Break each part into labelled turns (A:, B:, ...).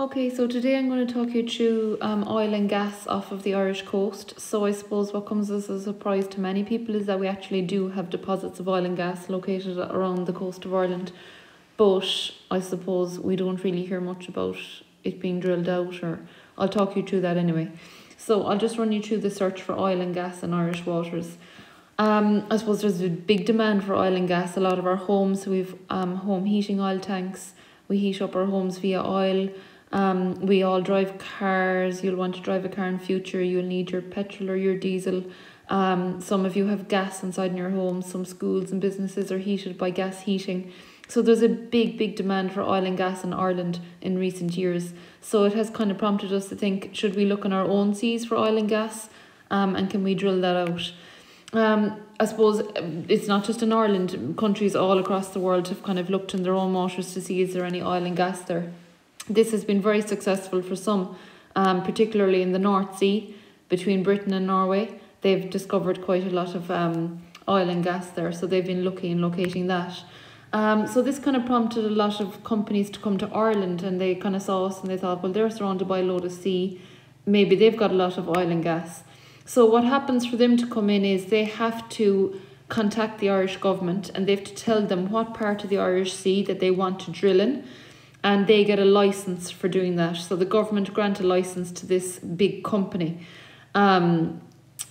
A: Okay, so today I'm going to talk you through um, oil and gas off of the Irish coast. So I suppose what comes as a surprise to many people is that we actually do have deposits of oil and gas located around the coast of Ireland. But I suppose we don't really hear much about it being drilled out or I'll talk you through that anyway. So I'll just run you through the search for oil and gas in Irish waters. Um, I suppose there's a big demand for oil and gas. A lot of our homes, we've um, home heating oil tanks. We heat up our homes via oil. Um, we all drive cars. You'll want to drive a car in future. You'll need your petrol or your diesel. Um, some of you have gas inside in your homes. Some schools and businesses are heated by gas heating. So there's a big, big demand for oil and gas in Ireland in recent years. So it has kind of prompted us to think, should we look in our own seas for oil and gas? Um, and can we drill that out? Um, I suppose it's not just in Ireland. Countries all across the world have kind of looked in their own waters to see is there any oil and gas there. This has been very successful for some, um, particularly in the North Sea between Britain and Norway. They've discovered quite a lot of um, oil and gas there, so they've been looking and locating that. Um, so this kind of prompted a lot of companies to come to Ireland and they kind of saw us and they thought, well, they're surrounded by a load of sea. Maybe they've got a lot of oil and gas. So what happens for them to come in is they have to contact the Irish government and they have to tell them what part of the Irish Sea that they want to drill in and they get a license for doing that. So the government grant a license to this big company. Um,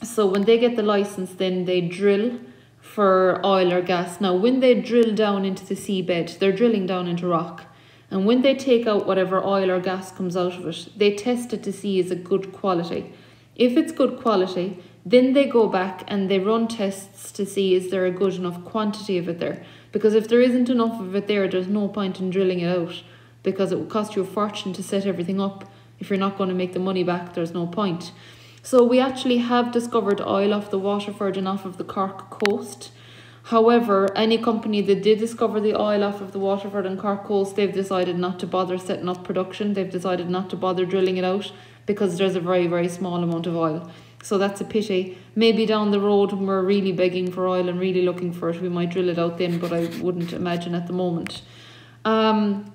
A: so when they get the license, then they drill for oil or gas. Now, when they drill down into the seabed, they're drilling down into rock. And when they take out whatever oil or gas comes out of it, they test it to see is it good quality. If it's good quality, then they go back and they run tests to see is there a good enough quantity of it there. Because if there isn't enough of it there, there's no point in drilling it out because it would cost you a fortune to set everything up. If you're not going to make the money back, there's no point. So we actually have discovered oil off the Waterford and off of the Cork coast. However, any company that did discover the oil off of the Waterford and Cork coast, they've decided not to bother setting up production. They've decided not to bother drilling it out because there's a very, very small amount of oil. So that's a pity. Maybe down the road when we're really begging for oil and really looking for it, we might drill it out then, but I wouldn't imagine at the moment. Um,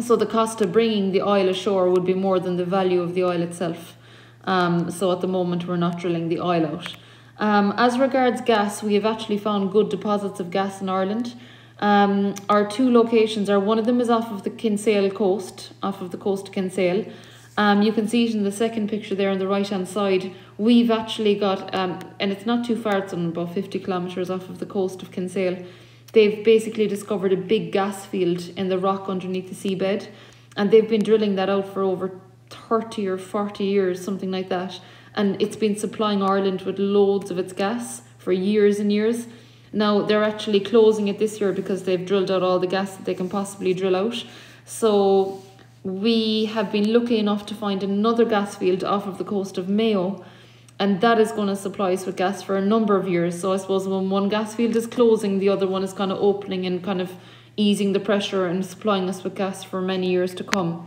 A: so the cost of bringing the oil ashore would be more than the value of the oil itself. Um, so at the moment we're not drilling the oil out. Um, as regards gas, we have actually found good deposits of gas in Ireland. Um, our two locations are one of them is off of the Kinsale coast, off of the coast of Kinsale. Um, you can see it in the second picture there on the right hand side. We've actually got, um, and it's not too far, it's on about 50 kilometres off of the coast of Kinsale they've basically discovered a big gas field in the rock underneath the seabed and they've been drilling that out for over 30 or 40 years, something like that. And it's been supplying Ireland with loads of its gas for years and years. Now they're actually closing it this year because they've drilled out all the gas that they can possibly drill out. So we have been lucky enough to find another gas field off of the coast of Mayo and that is going to supply us with gas for a number of years. So I suppose when one gas field is closing, the other one is kind of opening and kind of easing the pressure and supplying us with gas for many years to come.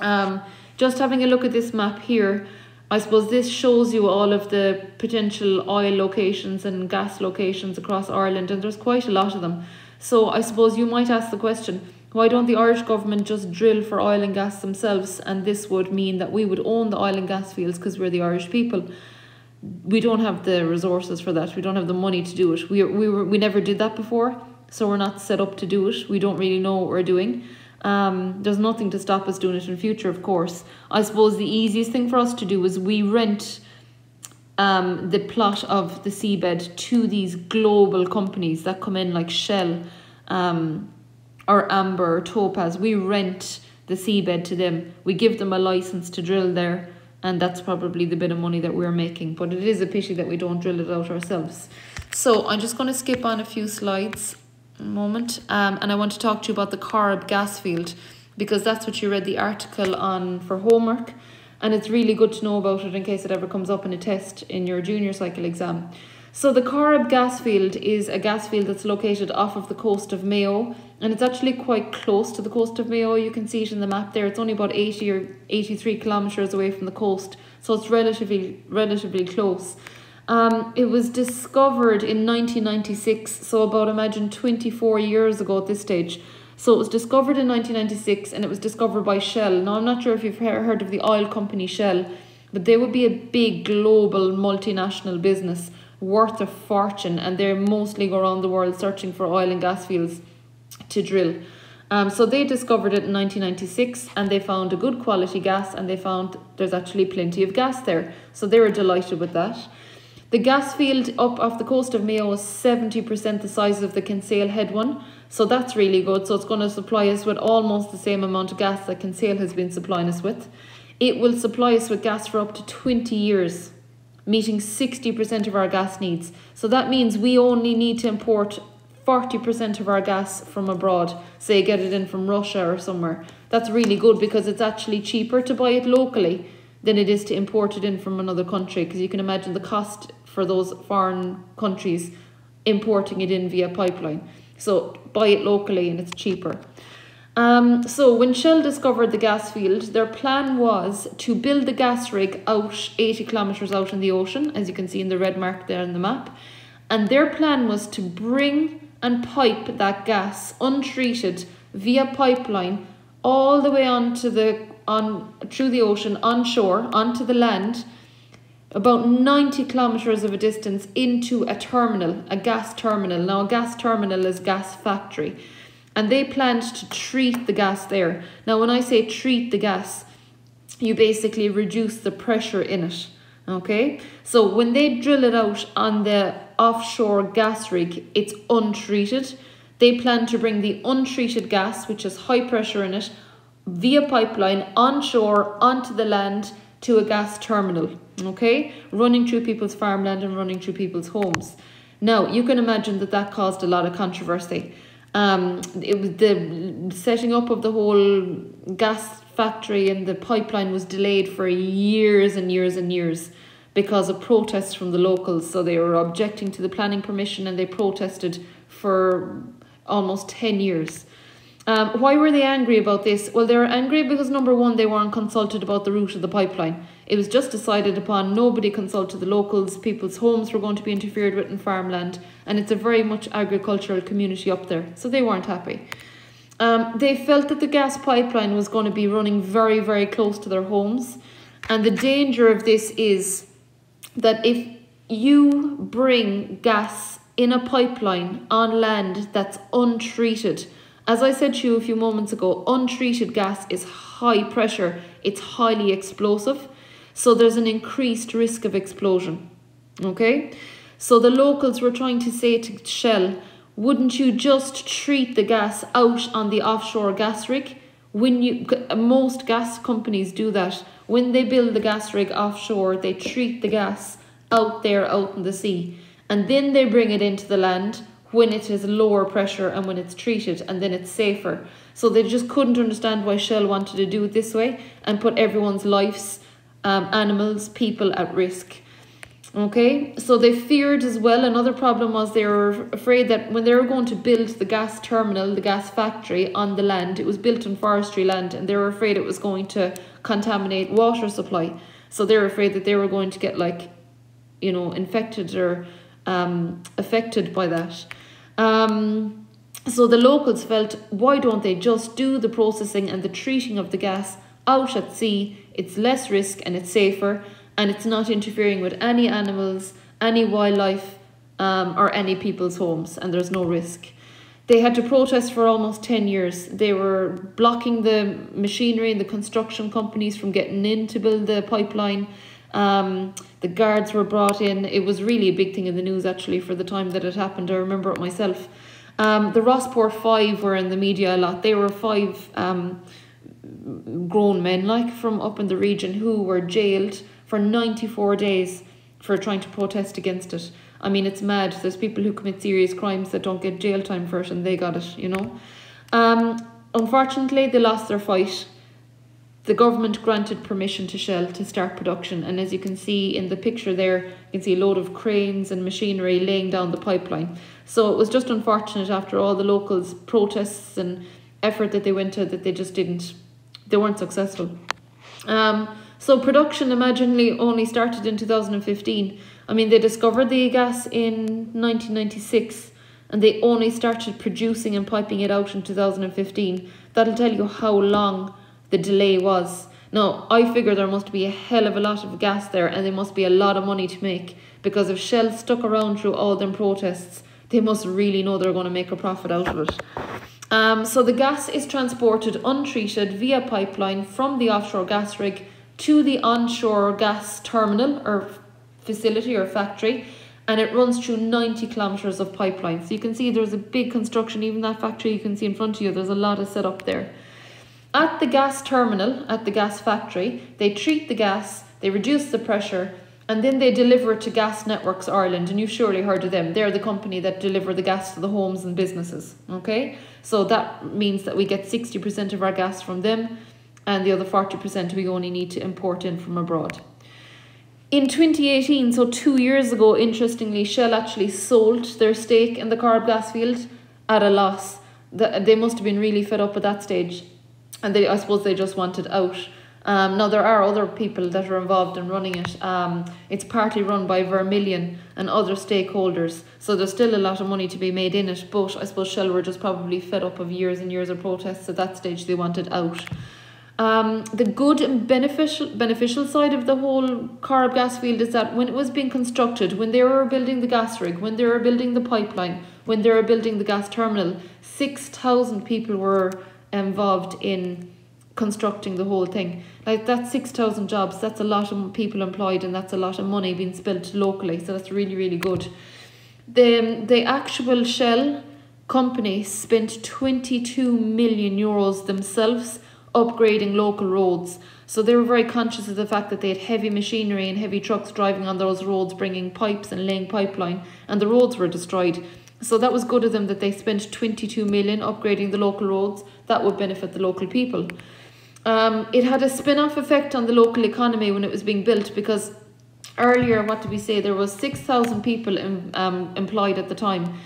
A: Um, just having a look at this map here, I suppose this shows you all of the potential oil locations and gas locations across Ireland, and there's quite a lot of them. So I suppose you might ask the question, why don't the Irish government just drill for oil and gas themselves? And this would mean that we would own the oil and gas fields because we're the Irish people we don't have the resources for that. We don't have the money to do it. We we were we never did that before, so we're not set up to do it. We don't really know what we're doing. Um, there's nothing to stop us doing it in future, of course. I suppose the easiest thing for us to do is we rent um, the plot of the seabed to these global companies that come in like Shell um, or Amber or Topaz. We rent the seabed to them. We give them a license to drill there and that's probably the bit of money that we're making but it is a pity that we don't drill it out ourselves. So i'm just going to skip on a few slides a moment um, and i want to talk to you about the Corrib gas field because that's what you read the article on for homework and it's really good to know about it in case it ever comes up in a test in your junior cycle exam so the Corrib gas field is a gas field that's located off of the coast of Mayo and it's actually quite close to the coast of Mayo. You can see it in the map there. It's only about 80 or 83 kilometres away from the coast, so it's relatively relatively close. Um, it was discovered in 1996, so about imagine 24 years ago at this stage. So it was discovered in 1996 and it was discovered by Shell. Now, I'm not sure if you've heard of the oil company Shell, but they would be a big global multinational business worth a fortune and they mostly go around the world searching for oil and gas fields to drill. Um, so they discovered it in 1996 and they found a good quality gas and they found there's actually plenty of gas there. So they were delighted with that. The gas field up off the coast of Mayo is 70% the size of the Kinsale Head one. So that's really good. So it's going to supply us with almost the same amount of gas that Kinsale has been supplying us with. It will supply us with gas for up to 20 years, meeting 60% of our gas needs. So that means we only need to import 40% of our gas from abroad, say get it in from Russia or somewhere. That's really good because it's actually cheaper to buy it locally than it is to import it in from another country because you can imagine the cost for those foreign countries importing it in via pipeline. So buy it locally and it's cheaper. Um, so when Shell discovered the gas field, their plan was to build the gas rig out 80 kilometres out in the ocean, as you can see in the red mark there on the map. And their plan was to bring and pipe that gas untreated via pipeline all the way onto the on through the ocean onshore onto the land about 90 kilometers of a distance into a terminal a gas terminal now a gas terminal is gas factory and they planned to treat the gas there now when i say treat the gas you basically reduce the pressure in it okay so when they drill it out on the offshore gas rig it's untreated they plan to bring the untreated gas which has high pressure in it via pipeline onshore onto the land to a gas terminal, okay, running through people's farmland and running through people's homes. Now, you can imagine that that caused a lot of controversy. Um, it was the setting up of the whole gas factory and the pipeline was delayed for years and years and years because of protests from the locals. So they were objecting to the planning permission and they protested for almost 10 years. Um, why were they angry about this? Well, they were angry because number one, they weren't consulted about the route of the pipeline. It was just decided upon. Nobody consulted the locals. People's homes were going to be interfered with in farmland, and it's a very much agricultural community up there, so they weren't happy. Um, they felt that the gas pipeline was going to be running very, very close to their homes, and the danger of this is that if you bring gas in a pipeline on land that's untreated, as I said to you a few moments ago, untreated gas is high pressure, it's highly explosive, so there's an increased risk of explosion. Okay? So the locals were trying to say to Shell, wouldn't you just treat the gas out on the offshore gas rig? When you most gas companies do that. When they build the gas rig offshore, they treat the gas out there out in the sea and then they bring it into the land when it is lower pressure and when it's treated and then it's safer. So they just couldn't understand why Shell wanted to do it this way and put everyone's lives, um, animals, people at risk. Okay, so they feared as well. Another problem was they were afraid that when they were going to build the gas terminal, the gas factory on the land, it was built on forestry land, and they were afraid it was going to contaminate water supply. So they were afraid that they were going to get like, you know, infected or um, affected by that. Um, so the locals felt, why don't they just do the processing and the treating of the gas out at sea? It's less risk and it's safer and it's not interfering with any animals, any wildlife, um, or any people's homes, and there's no risk. They had to protest for almost 10 years. They were blocking the machinery and the construction companies from getting in to build the pipeline. Um, the guards were brought in. It was really a big thing in the news actually for the time that it happened. I remember it myself. Um, the Rossport Five were in the media a lot. They were five um, grown men, like from up in the region, who were jailed for 94 days for trying to protest against it. I mean, it's mad. There's people who commit serious crimes that don't get jail time for it, and they got it, you know. Um, unfortunately, they lost their fight the government granted permission to Shell to start production. And as you can see in the picture there, you can see a load of cranes and machinery laying down the pipeline. So it was just unfortunate after all the locals' protests and effort that they went to that they just didn't, they weren't successful. Um, so production imaginally only started in 2015. I mean, they discovered the gas in 1996 and they only started producing and piping it out in 2015. That'll tell you how long the delay was. Now, I figure there must be a hell of a lot of gas there and there must be a lot of money to make because if Shell stuck around through all them protests, they must really know they're going to make a profit out of it. Um, so the gas is transported untreated via pipeline from the offshore gas rig to the onshore gas terminal or facility or factory and it runs through 90 kilometres of pipeline. So you can see there's a big construction, even that factory you can see in front of you, there's a lot of set up there. At the gas terminal, at the gas factory, they treat the gas, they reduce the pressure, and then they deliver it to Gas Networks Ireland, and you've surely heard of them. They're the company that deliver the gas to the homes and businesses. Okay, so that means that we get 60% of our gas from them, and the other 40% we only need to import in from abroad. In 2018, so two years ago, interestingly, Shell actually sold their stake in the Corrib gas field at a loss. They must have been really fed up at that stage and they I suppose they just wanted out. Um, now there are other people that are involved in running it. Um, it's partly run by Vermilion and other stakeholders, so there's still a lot of money to be made in it. But I suppose Shell were just probably fed up of years and years of protests. At that stage, they wanted out. Um, the good and beneficial beneficial side of the whole Corrib gas field is that when it was being constructed, when they were building the gas rig, when they were building the pipeline, when they were building the gas terminal, six thousand people were involved in constructing the whole thing. Like that's 6,000 jobs, that's a lot of people employed and that's a lot of money being spent locally. So that's really, really good. The, the actual Shell company spent 22 million euros themselves upgrading local roads. So they were very conscious of the fact that they had heavy machinery and heavy trucks driving on those roads, bringing pipes and laying pipeline, and the roads were destroyed. So that was good of them that they spent 22 million upgrading the local roads. That would benefit the local people. Um, it had a spin-off effect on the local economy when it was being built because earlier, what did we say? There was 6,000 people in, um, employed at the time.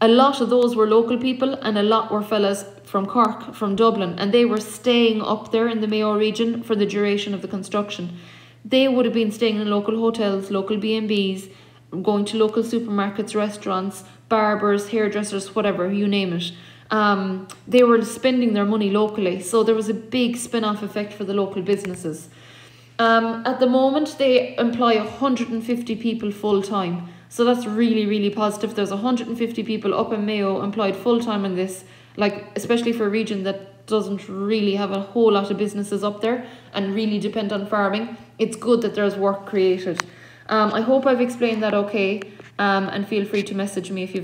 A: A lot of those were local people and a lot were fellas from Cork, from Dublin, and they were staying up there in the Mayo region for the duration of the construction. They would have been staying in local hotels, local B&Bs, going to local supermarkets, restaurants, barbers, hairdressers, whatever, you name it. Um, they were spending their money locally. So there was a big spin off effect for the local businesses. Um, at the moment, they employ 150 people full time. So that's really, really positive. There's 150 people up in Mayo employed full time in this, like especially for a region that doesn't really have a whole lot of businesses up there and really depend on farming. It's good that there's work created. Um, I hope I've explained that okay. Um, and feel free to message me if you